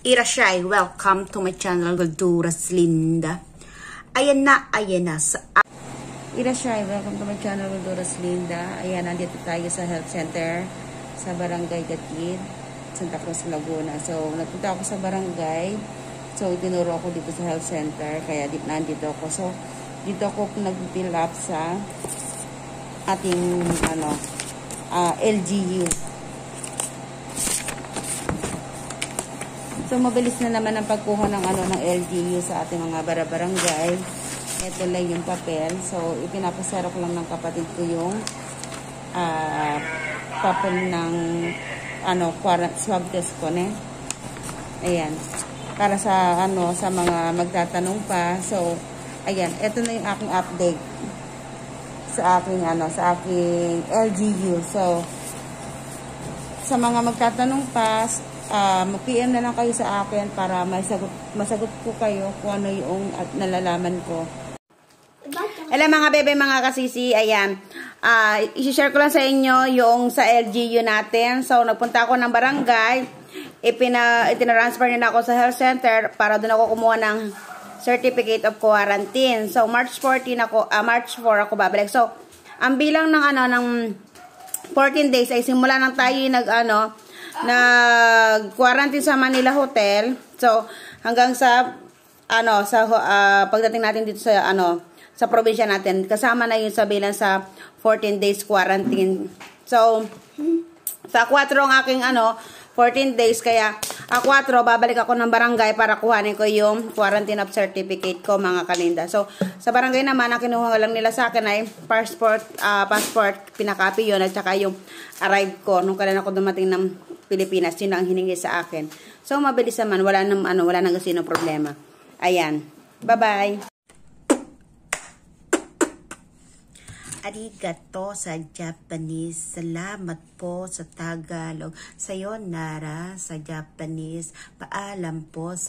Irashay, welcome to my channel, Golduras Linda. Ayan na, ayan na. Sa Irashay, welcome to my channel, Golduras Linda. Ayan, nandito tayo sa health center sa Barangay Gatid, Santa Cruz, Laguna. So, nagpunta ako sa barangay. So, dinuro ako dito sa health center. Kaya dito, nandito ako. So, dito ako nag-fill up sa ating ano, uh, LGU. So, mabilis na naman ang pagkuha ng ano ng LGU sa ating mga barabarangay. Ito lang yung papel. So, ipinapasarap lang ng kapatid ko yung uh, papel ng ano, swab test ko, ne? Ayan. Para sa, ano, sa mga magtatanong pa. So, ayan. Ito na yung aking update sa aking, ano, sa aking LGU. So, sa mga magtatanong pa, uh, mag-PM na lang kayo sa akin para masagot, masagot ko kayo kung ano yung at nalalaman ko. Hello mga bebe, mga kasisi, ayan. Uh, i-share ko lang sa inyo yung sa LGU natin. So, nagpunta ako ng barangay. Ipina, itinransfer nila ako sa health center para doon ako kumuha ng certificate of quarantine. So, March 14 ako, uh, March 4 ako babalik. So, ang bilang ng ano, ng 14 days ay simula nang tayo nag ano, nag-quarantine sa Manila Hotel. So, hanggang sa ano, sa uh, pagdating natin dito sa ano, sa probinsya natin, kasama na yung sa bilang sa 14 days quarantine. So, sa 4 ang aking ano, 14 days kaya a 4 babalik ako ng barangay para kuhanin ko yung quarantine of certificate ko mga kalinda. So sa barangay naman ang kinuha lang nila sa akin ay passport uh, passport pinakapi yon at saka yung arrive ko nung kailan ako dumating ng Pilipinas, yun ang hiningi sa akin. So, mabilis naman, wala nang, ano, wala nang kasi problema. Ayan. Bye-bye! Arigato sa Japanese. Salamat po sa Tagalog. Sayonara sa Japanese. Paalam po sa